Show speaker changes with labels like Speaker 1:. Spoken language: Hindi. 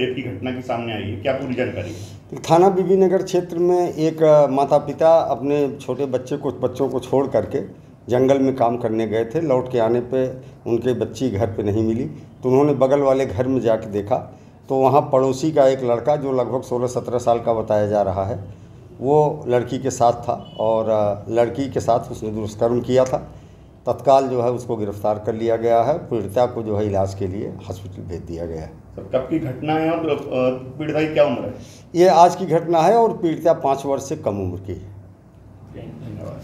Speaker 1: रेप की घटना की सामने आई है, क्या पूरी जानकारी
Speaker 2: थाना बीबी नगर क्षेत्र में एक माता पिता अपने छोटे बच्चे को, बच्चों को छोड़ करके जंगल में काम करने गए थे। लौट के आने पे उनके बच्ची घर पे नहीं मिली। तो उन्होंने बगल वाले घर में जाके देखा। तो वहाँ पड़ोसी का एक लड़का जो लगभग सोलह सत्रह साल का बताया जा रहा है, वो लड़की के साथ था और लड़की के साथ उसने दुष्कर्म किया था। तत्काल जो है उसको गिरफ़्तार कर लिया गया है। पीड़िता को जो है इलाज के लिए हॉस्पिटल भेज दिया गया है।
Speaker 1: सर कब की घटना है और पीड़िता की क्या उम्र है?
Speaker 2: ये आज की घटना है और पीड़िता पाँच वर्ष से कम उम्र की है।
Speaker 1: धन्यवाद।